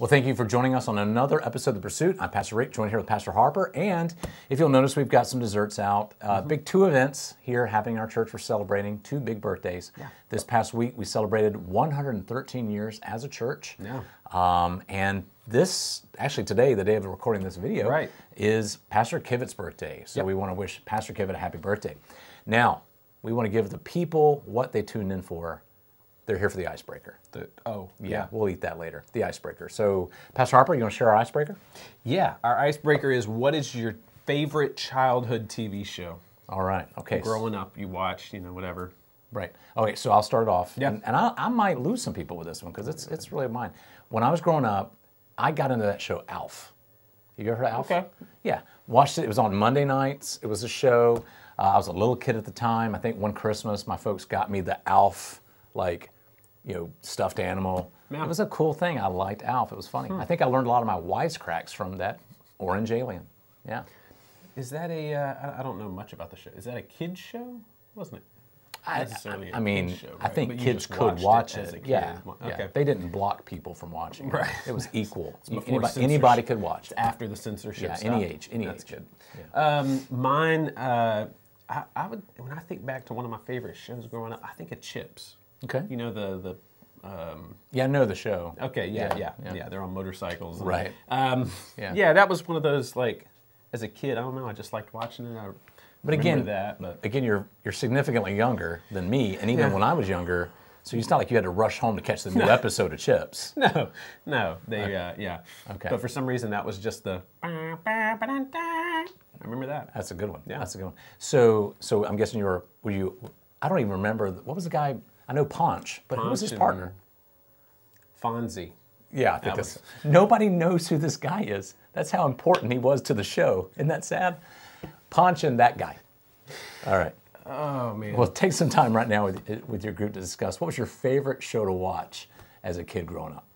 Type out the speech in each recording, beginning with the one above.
Well, thank you for joining us on another episode of The Pursuit. I'm Pastor Rick, joined here with Pastor Harper. And if you'll notice, we've got some desserts out. Uh, Mm-hmm. Big two events here happening in our church. We're celebrating two big birthdays. This past week, we celebrated 113 years as a church. Yeah. Um, and this, actually today, the day of recording this video, Right. is Pastor Kivett's birthday. So Yep. we want to wish Pastor Kivett a happy birthday. Now, we want to give the people what they tuned in for. They're here for the icebreaker. The, oh, Yeah, we'll eat that later. The icebreaker. So, Pastor Harper, you want to share our icebreaker? Yeah, our icebreaker is what is your favorite childhood TV show? All right. Okay. Growing up, you watched, you know, whatever. Right. Okay. So I'll start off. Yeah. And, and I, I might lose some people with this one because it's it's really mine. When I was growing up, I got into that show Alf. You ever heard of Alf? Okay. Yeah. Watched it. It was on Monday nights. It was a show. Uh, I was a little kid at the time. I think one Christmas, my folks got me the Alf, like, you know, stuffed animal. Yeah. Hmm. It was a cool thing. I liked Alf. It was funny. I think I learned a lot of my wisecracks from that orange alien. Yeah. Is that a? Uh, I- don't know much about the show. Is that a kids show? Wasn't it? I, necessarily a I mean, show, I think But kids could watch it it. as a kid. Yeah, Okay. yeah. They didn't block people from watching it. Right. It was equal. anybody, anybody could watch it. After the censorship. Yeah, stuff. any age, any That's age. good. Yeah. Um, mine, uh, I, I would when I think back to one of my favorite shows growing up, I think of CHiPs. Okay. You know the the. Um, Yeah, I know the show. okay, yeah, Yeah, yeah, yeah. They're on motorcycles. Right. Um, Yeah. yeah. that was one of those like, as a kid, I don't know, I just liked watching it. I But again, that, but again, you're you're significantly younger than me, and even Yeah. when I was younger, so it's not like you had to rush home to catch the new episode of CHiPs. no, no, they, uh, yeah. Okay. But for some reason, that was just the. I remember that. That's a good one. Yeah. That's a good one. So, so I'm guessing you were were you? I don't even remember what was the guy. I know Ponch, but who was his partner? Fonzie. Yeah, I think That that's. Nobody knows who this guy is. That's how important he was to the show. Isn't that sad? Ponch and that guy. All right. Oh man. Well, take some time right now with, with your group to discuss what was your favorite show to watch as a kid growing up.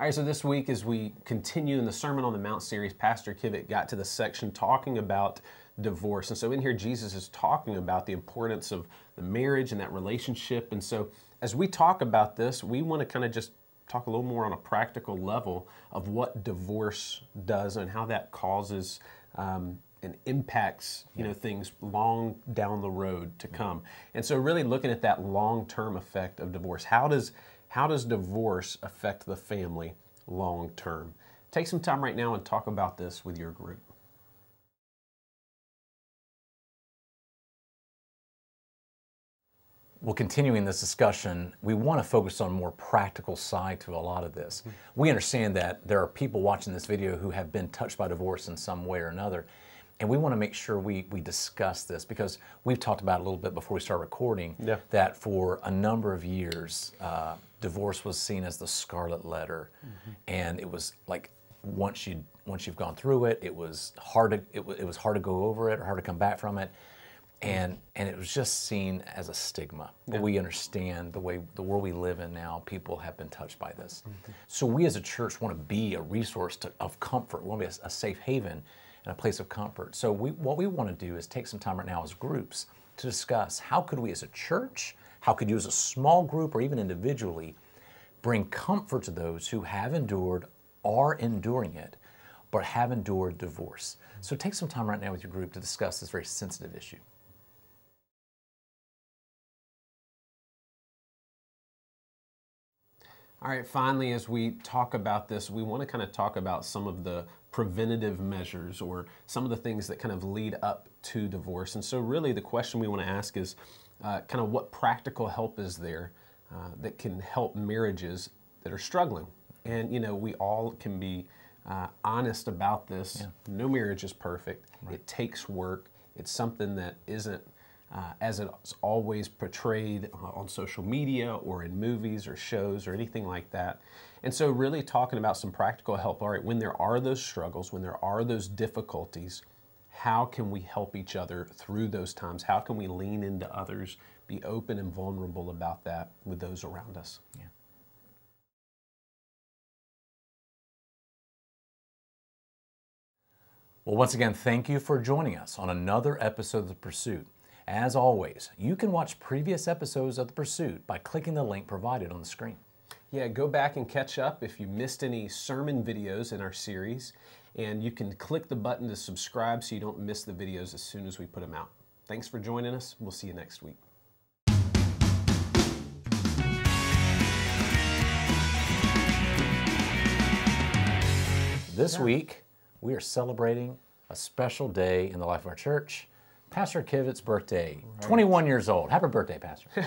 All right, so this week, as we continue in the Sermon on the Mount series, Pastor Kivett got to the section talking about divorce. And so in here, Jesus is talking about the importance of the marriage and that relationship. And so as we talk about this, we want to kind of just talk a little more on a practical level of what divorce does and how that causes um, and impacts you know things long down the road to come. And so really looking at that long-term effect of divorce. How does how does divorce affect the family long term? Take some time right now and talk about this with your group. Well, continuing this discussion, we want to focus on a more practical side to a lot of this. Mm-hmm. We understand that there are people watching this video who have been touched by divorce in some way or another. And we want to make sure we, we discuss this because we've talked about it a little bit before we start recording Yeah. that for a number of years, uh, divorce was seen as the scarlet letter. And it was like once you once you've gone through it, it was hard to it, wa- it was hard to go over it or hard to come back from it and and it was just seen as a stigma. But we understand the way the world we live in now. People have been touched by this, so we as a church want to be a resource to, of comfort. We want to be a, a safe haven and a place of comfort. So we, what we want to do is take some time right now as groups to discuss how could we as a church, how could you as a small group or even individually, bring comfort to those who have endured, are enduring it, but have endured divorce. So take some time right now with your group to discuss this very sensitive issue. All right, finally, as we talk about this, we want to kind of talk about some of the preventative measures or some of the things that kind of lead up to divorce. And so, really, the question we want to ask is uh, kind of what practical help is there uh, that can help marriages that are struggling? And, you know, we all can be uh, honest about this. No marriage is perfect, it takes work, it's something that isn't uh, as it's always portrayed uh, on social media or in movies or shows or anything like that. And so, really talking about some practical help. All right, when there are those struggles, when there are those difficulties, how can we help each other through those times? How can we lean into others, be open and vulnerable about that with those around us? Yeah. Well, once again, thank you for joining us on another episode of The Pursuit. As always, you can watch previous episodes of The Pursuit by clicking the link provided on the screen. Yeah, go back and catch up if you missed any sermon videos in our series. And you can click the button to subscribe so you don't miss the videos as soon as we put them out. Thanks for joining us. We'll see you next week. This week, we are celebrating a special day in the life of our church. Pastor Kivett's birthday, 21 years old. Happy birthday, Pastor.